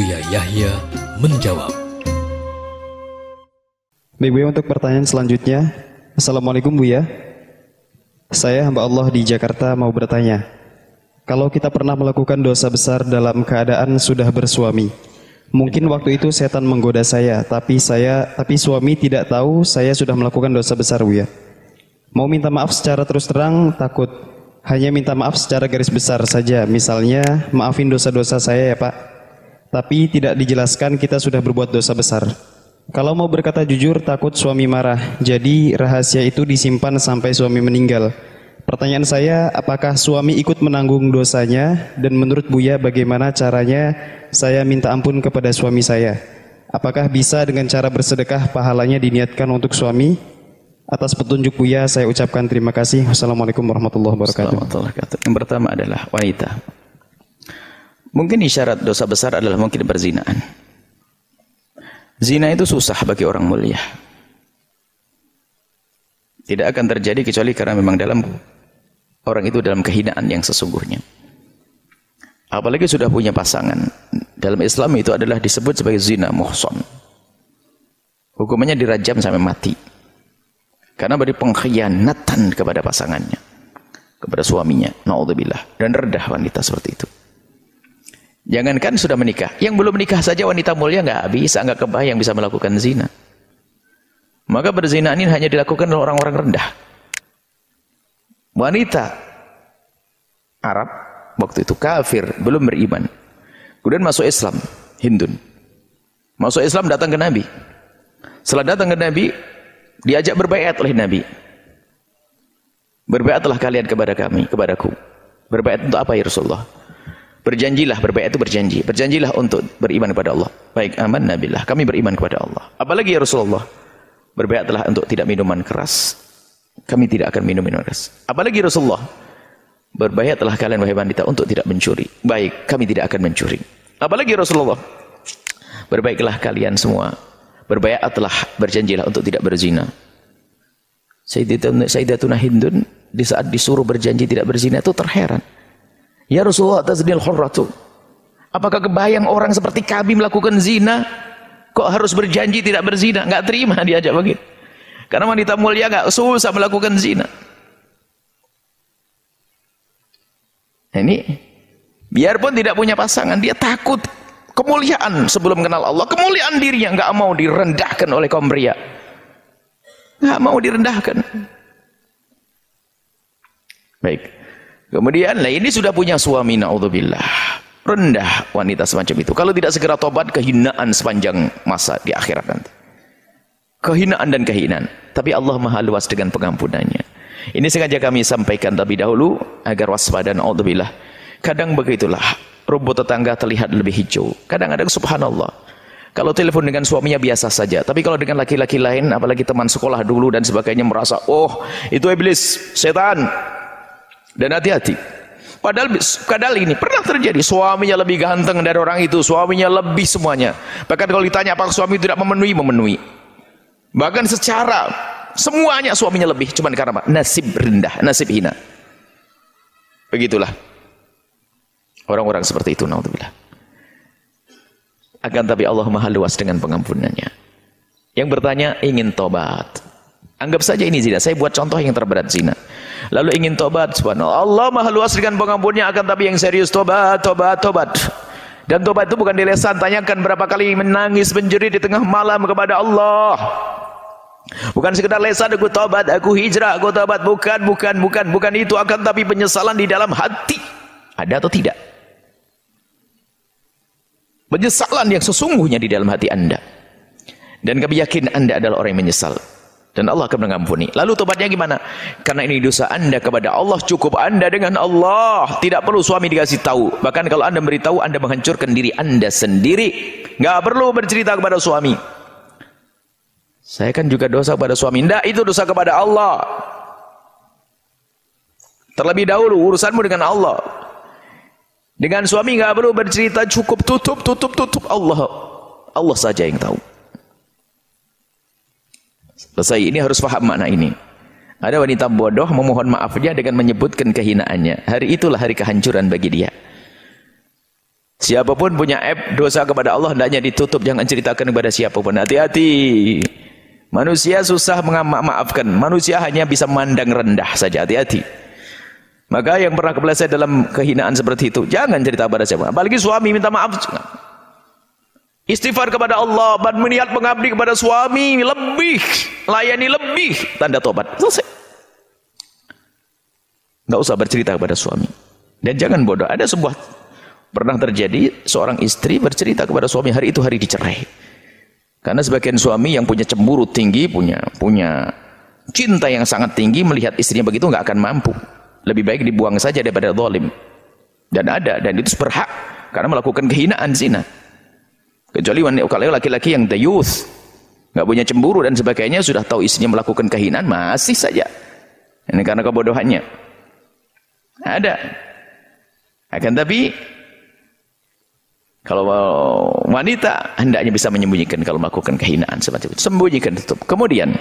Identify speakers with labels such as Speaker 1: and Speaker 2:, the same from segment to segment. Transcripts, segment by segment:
Speaker 1: Buya Yahya menjawab.
Speaker 2: Baik untuk pertanyaan selanjutnya. Assalamualaikum Buya. Saya hamba Allah di Jakarta mau bertanya. Kalau kita pernah melakukan dosa besar dalam keadaan sudah bersuami, mungkin waktu itu setan menggoda saya, tapi saya tapi suami tidak tahu saya sudah melakukan dosa besar Buya. Mau minta maaf secara terus terang takut hanya minta maaf secara garis besar saja. Misalnya, maafin dosa-dosa saya ya Pak. Tapi tidak dijelaskan kita sudah berbuat dosa besar. Kalau mau berkata jujur takut suami marah. Jadi rahasia itu disimpan sampai suami meninggal. Pertanyaan saya, apakah suami ikut menanggung dosanya dan menurut Buya bagaimana caranya saya minta ampun kepada suami saya? Apakah bisa dengan cara bersedekah pahalanya diniatkan untuk suami? Atas petunjuk Buya saya ucapkan terima kasih. Wassalamualaikum warahmatullahi wabarakatuh.
Speaker 3: Yang pertama adalah wanita. Mungkin isyarat dosa besar adalah mungkin berzinaan. Zina itu susah bagi orang mulia. Tidak akan terjadi kecuali karena memang dalam orang itu dalam kehinaan yang sesungguhnya. Apalagi sudah punya pasangan. Dalam Islam itu adalah disebut sebagai zina muhson. Hukumannya dirajam sampai mati. Karena beri pengkhianatan kepada pasangannya. Kepada suaminya. Na'udzubillah. Dan redah wanita seperti itu. Jangankan sudah menikah. Yang belum menikah saja wanita mulia nggak bisa, nggak kebayang bisa melakukan zina. Maka berzina ini hanya dilakukan oleh orang-orang rendah. Wanita Arab waktu itu kafir, belum beriman. Kemudian masuk Islam, Hindun. Masuk Islam datang ke Nabi. Setelah datang ke Nabi, diajak berbaiat oleh Nabi. Berbaiatlah kalian kepada kami, kepadaku. Berbaiat untuk apa ya Rasulullah? Berjanjilah, berbaiat itu berjanji. Berjanjilah untuk beriman kepada Allah. Baik, aman nabilah. Kami beriman kepada Allah. Apalagi ya Rasulullah? Berbaiatlah untuk tidak minuman keras. Kami tidak akan minum minuman keras. Apalagi Rasulullah? Berbaiatlah kalian wahai wanita untuk tidak mencuri. Baik, kami tidak akan mencuri. Apalagi Rasulullah? Berbaiklah kalian semua. Berbaiatlah, berjanjilah untuk tidak berzina. Sayyidatuna Hindun di saat disuruh berjanji tidak berzina itu terheran. Ya Rasulullah tazdil hurratu. Apakah kebayang orang seperti kami melakukan zina? Kok harus berjanji tidak berzina? Enggak terima diajak begitu. Karena wanita mulia enggak susah melakukan zina. Nah, ini biarpun tidak punya pasangan, dia takut kemuliaan sebelum kenal Allah. Kemuliaan dirinya enggak mau direndahkan oleh kaum pria. Enggak mau direndahkan. Baik. Kemudian lah ini sudah punya suami naudzubillah. Rendah wanita semacam itu. Kalau tidak segera tobat kehinaan sepanjang masa di akhirat nanti. Kehinaan dan kehinaan. Tapi Allah Maha luas dengan pengampunannya. Ini sengaja kami sampaikan lebih dahulu agar waspada naudzubillah. Kadang begitulah. Rumput tetangga terlihat lebih hijau. Kadang-kadang subhanallah. Kalau telepon dengan suaminya biasa saja. Tapi kalau dengan laki-laki lain, apalagi teman sekolah dulu dan sebagainya merasa, oh itu iblis, setan. Dan hati-hati. Padahal, padahal ini pernah terjadi. Suaminya lebih ganteng dari orang itu. Suaminya lebih semuanya. Bahkan kalau ditanya apakah suami tidak memenuhi, memenuhi. Bahkan secara semuanya suaminya lebih. Cuman karena apa? Nasib rendah, nasib hina. Begitulah. Orang-orang seperti itu. Naudzubillah. Akan tapi Allah maha luas dengan pengampunannya. Yang bertanya ingin tobat. Anggap saja ini zina. Saya buat contoh yang terberat zina. Lalu ingin tobat. Subhanallah. Allah maha luas dengan pengampunnya. Akan tapi yang serius tobat, tobat, tobat. Dan tobat itu bukan di lesan. Tanyakan berapa kali menangis, menjerit di tengah malam kepada Allah. Bukan sekedar lesan aku tobat, aku hijrah, aku tobat. Bukan, bukan, bukan, bukan itu. Akan tapi penyesalan di dalam hati. Ada atau tidak? Penyesalan yang sesungguhnya di dalam hati anda. Dan kami yakin anda adalah orang yang menyesal. Dan Allah akan mengampuni. Lalu tobatnya gimana? Karena ini dosa anda kepada Allah, cukup anda dengan Allah. Tidak perlu suami dikasih tahu. Bahkan kalau anda beritahu, anda menghancurkan diri anda sendiri. Nggak perlu bercerita kepada suami. Saya kan juga dosa kepada suami. Tidak, itu dosa kepada Allah. Terlebih dahulu urusanmu dengan Allah. Dengan suami nggak perlu bercerita, cukup tutup, tutup, tutup. Allah, Allah saja yang tahu. Selesai, ini harus paham makna ini. Ada wanita bodoh memohon maaf dia dengan menyebutkan kehinaannya. Hari itulah hari kehancuran bagi dia. Siapa pun punya aib dosa kepada Allah hendaknya ditutup jangan ceritakan kepada siapa pun. Hati-hati. Manusia susah memaafkan. Manusia hanya bisa mandang rendah saja. Hati-hati. Maka yang pernah kepleset dalam kehinaan seperti itu, jangan cerita kepada siapa. Apalagi suami minta maaf. Istighfar kepada Allah, dan meniat mengabdi kepada suami lebih, layani lebih, tanda tobat. Selesai. Enggak usah bercerita kepada suami. Dan jangan bodoh. Ada sebuah Pernah terjadi seorang istri bercerita kepada suami hari itu hari dicerai. Karena sebagian suami yang punya cemburu tinggi, punya punya cinta yang sangat tinggi melihat istrinya begitu nggak akan mampu. Lebih baik dibuang saja daripada zalim. Dan ada dan itu berhak karena melakukan kehinaan zina. Kecuali kalau laki-laki yang the youth nggak punya cemburu dan sebagainya sudah tahu istrinya melakukan kehinaan masih saja. Ini karena kebodohannya. Ada. Akan tapi kalau wanita hendaknya bisa menyembunyikan kalau melakukan kehinaan semacam itu. Sembunyikan tutup. Kemudian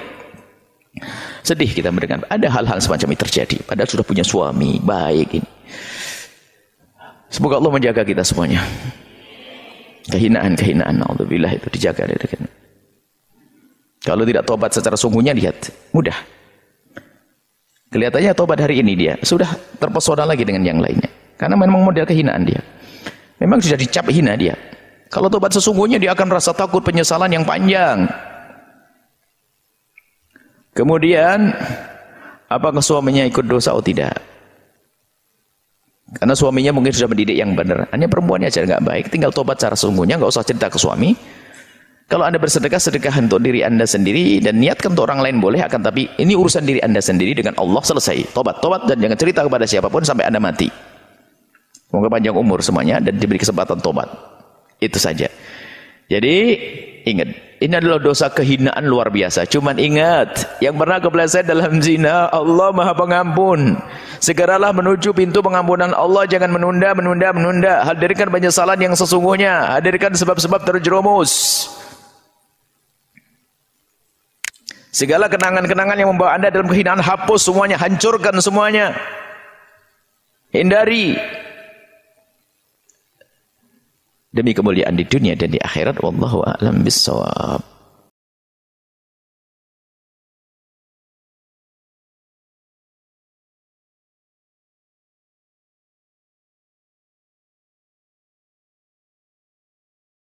Speaker 3: sedih kita mendengar ada hal-hal semacam ini terjadi. Padahal sudah punya suami baik ini. Semoga Allah menjaga kita semuanya. Kehinaan-kehinaan Alhamdulillah itu dijaga dari kita. Kalau tidak tobat secara sungguhnya lihat mudah. Kelihatannya tobat hari ini dia sudah terpesona lagi dengan yang lainnya. Karena memang model kehinaan dia. Memang sudah dicap hina dia. Kalau tobat sesungguhnya dia akan rasa takut penyesalan yang panjang. Kemudian apakah suaminya ikut dosa atau tidak? Karena suaminya mungkin sudah mendidik yang benar. Hanya perempuannya aja nggak baik, tinggal tobat secara sungguhnya, nggak usah cerita ke suami. Kalau anda bersedekah, sedekah untuk diri anda sendiri dan niatkan untuk orang lain boleh, akan tapi ini urusan diri anda sendiri dengan Allah selesai. Tobat, tobat dan jangan cerita kepada siapa pun sampai anda mati. Semoga panjang umur semuanya dan diberi kesempatan tobat. Itu saja. Jadi ingat, ini adalah dosa kehinaan luar biasa. Cuman ingat, yang pernah kepleset dalam zina, Allah Maha Pengampun. Segeralah menuju pintu pengampunan Allah, jangan menunda, menunda, menunda. Hadirkan penyesalan yang sesungguhnya, hadirkan sebab-sebab terjerumus. Segala kenangan-kenangan yang membawa Anda dalam kehinaan hapus semuanya, hancurkan semuanya. Hindari demi kemuliaan di dunia dan di akhirat wallahu a'lam bissawab